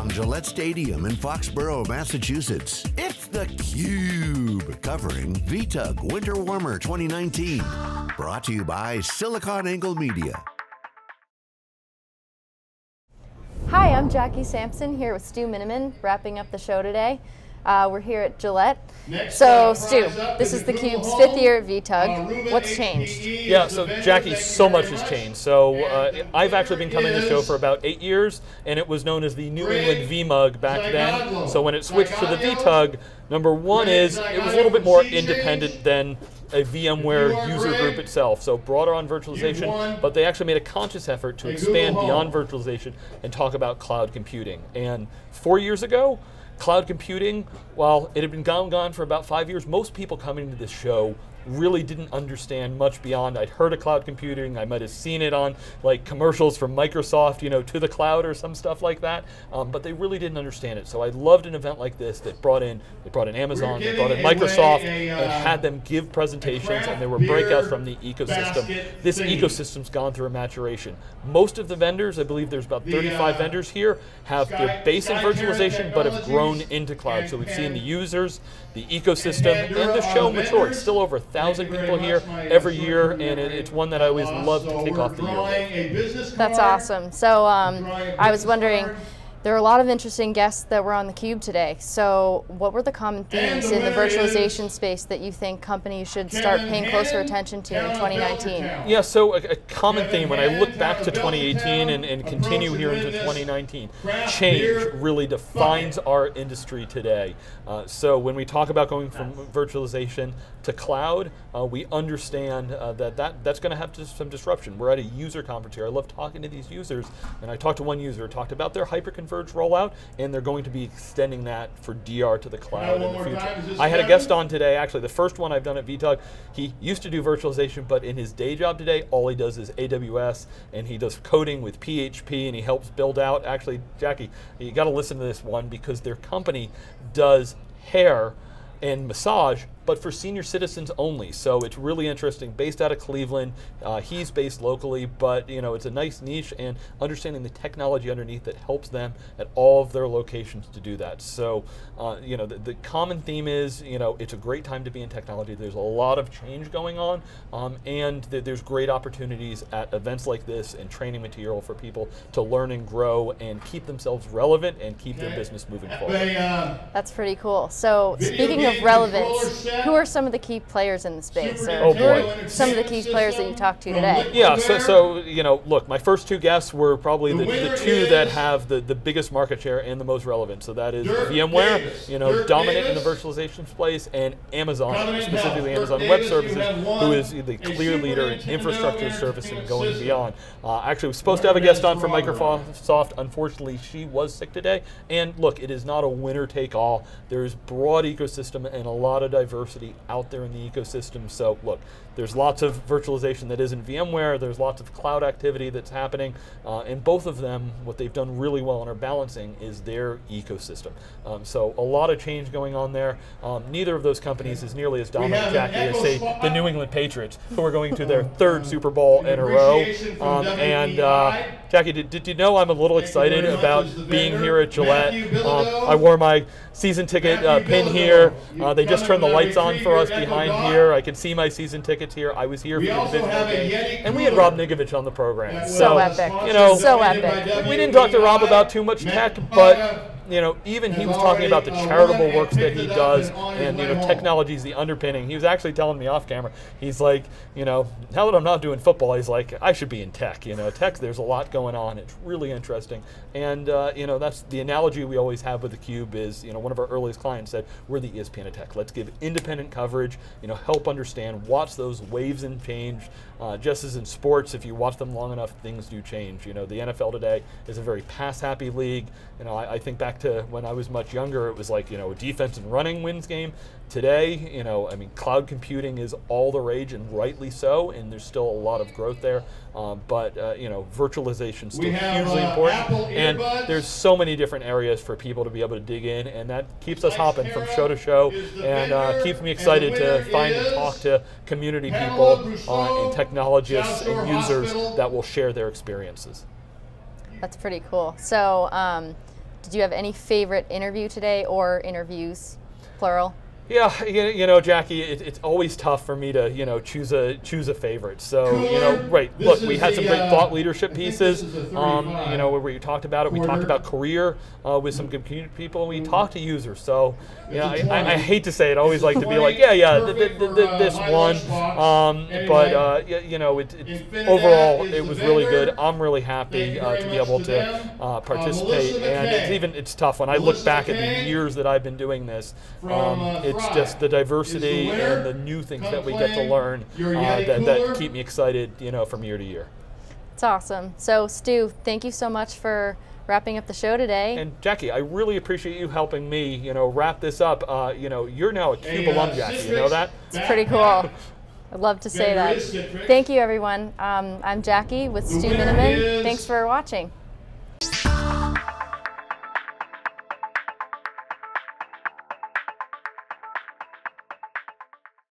from Gillette Stadium in Foxborough, Massachusetts, it's theCUBE, covering VTUG Winter Warmer 2019. Brought to you by SiliconANGLE Media. Hi, I'm Jackie Sampson here with Stu Miniman, wrapping up the show today. Uh, we're here at Gillette. Next so, Stu, this is the Cube's fifth year at VTUG. Uh, What's changed? Yeah, so Jackie, so much has changed. So uh, I've actually been coming to the show for about eight years, and it was known as the New England VMUG back then. So when it switched to the VTUG, number one is it was a little bit more independent than a VMware user group itself, so broader on virtualization, but they actually made a conscious effort to expand beyond virtualization and talk about cloud computing. And four years ago, cloud computing, while it had been gone, gone for about five years, most people coming to this show really didn't understand much beyond I'd heard of cloud computing, I might have seen it on like commercials from Microsoft, you know, to the cloud or some stuff like that, um, but they really didn't understand it. So I loved an event like this that brought in, they brought in Amazon, they brought in Microsoft, a, uh, and had them give presentations, and there were breakouts from the ecosystem. This thing. ecosystem's gone through a maturation. Most of the vendors, I believe there's about 35 uh, vendors here, have Sky, their base in virtualization, but have grown into cloud. So we've seen the users, the ecosystem, and, and the show mature. It's still over thousand people here every year, and it, it's one that I always love to kick off the year. That's awesome. So um, I was wondering. There are a lot of interesting guests that were on the Cube today. So, what were the common themes in the virtualization space that you think companies should start paying closer attention to in 2019? Yeah, so a, a common theme when I look back to 2018 and, and continue here into 2019, change really defines our industry today. Uh, so, when we talk about going from virtualization to cloud, uh, we understand uh, that, that that's going to have some disruption. We're at a user conference here. I love talking to these users, and I talked to one user, talked about their hyperconverged Converge rollout, and they're going to be extending that for DR to the cloud in the future. I had a guest on today, actually, the first one I've done at VTUG. He used to do virtualization, but in his day job today, all he does is AWS, and he does coding with PHP, and he helps build out. Actually, Jackie, you got to listen to this one because their company does hair and massage but for senior citizens only. So it's really interesting. Based out of Cleveland, uh, he's based locally, but you know it's a nice niche and understanding the technology underneath that helps them at all of their locations to do that. So uh, you know the, the, common theme is you know it's a great time to be in technology. There's a lot of change going on, um, and th there's great opportunities at events like this and training material for people to learn and grow and keep themselves relevant and keep okay. their business moving forward. That's pretty cool. So speaking of relevance who are some of the key players in the space? Or oh boy. some of the key players that you talked to today? Yeah, so, so you know, look, my first two guests were probably the, the two that have the, the biggest market share and the most relevant. So that is VMware, you know, dominant in the virtualization space, and Amazon, specifically Amazon Web Services, who is the clear leader in infrastructure service and going beyond. Uh, actually, was supposed to have a guest on from Microsoft. Unfortunately, she was sick today. And look, it is not a winner take all. There's broad ecosystem and a lot of diversity diversity out there in the ecosystem. So look, there's lots of virtualization that isn't VMware, there's lots of cloud activity that's happening, uh, and both of them, what they've done really well and are balancing is their ecosystem. Um, so a lot of change going on there. Um, neither of those companies is nearly as dominant, Jackie, as say the New England Patriots, who are going to their third Super Bowl in a row. Um, and uh, Jackie, did, did you know I'm a little excited about being here at Gillette? Um, I wore my season ticket uh, pin here. Uh, they just turned the lights on for us behind here. I can see my season tickets here. I was here for the divisional game, and we had Rob Ninkovich on the program. So, so epic. You know, so epic. We didn't talk to Rob about too much tech, but you know, even he was talking about the charitable works that he does, and you know, technology is the underpinning. He was actually telling me off camera. He's like, you know, now that I'm not doing football, he's like, I should be in tech. You know, tech. There's a lot going on. It's really interesting, and uh, you know, that's the analogy we always have with the Cube. Is you know, one of our earliest clients said, we're the ESPN of tech. Let's give independent coverage. You know, help understand, watch those waves and change. Uh, just as in sports, if you watch them long enough, things do change. You know, the NFL today is a very pass-happy league. You know, I, I think back to when I was much younger, it was like, you know, defense and running wins game. Today, you know, I mean, cloud computing is all the rage and rightly so, and there's still a lot of growth there. Um, but, uh, you know, virtualization is still have, hugely uh, important. And there's so many different areas for people to be able to dig in, and that keeps us hopping from show to show and uh, keeps me excited to find and talk to community people uh, and technologists and users that will share their experiences. That's pretty cool. So, um, did you have any favorite interview today or interviews, plural? Yeah, you, you know, Jackie, it, it's always tough for me to, you know, choose a choose a favorite. So, you know, right. Look, we had some great thought leadership pieces. Um, you know, where you talked about it. We talked about career uh, with some good community people. and We talked to users. So, you know, I, I, hate to say it. I always like to be like, yeah, yeah, th- th- th- th- this one. Um, but uh, you know, it, it, overall, it was really good. I'm really happy uh, to be able to uh, participate. And it's even it's tough when I look back at the years that I've been doing this. Um, it's just the diversity and the new things that we get to learn uh, that, that keep me excited, you know, from year to year. It's awesome. So, Stu, thank you so much for wrapping up the show today. And Jackie, I really appreciate you helping me, you know, wrap this up. Uh, you know, you're now a Cube alum, Jackie. You know that? It's pretty cool. I'd love to say that. Thank you, everyone. Um, I'm Jackie with Stu Miniman. Thanks for watching.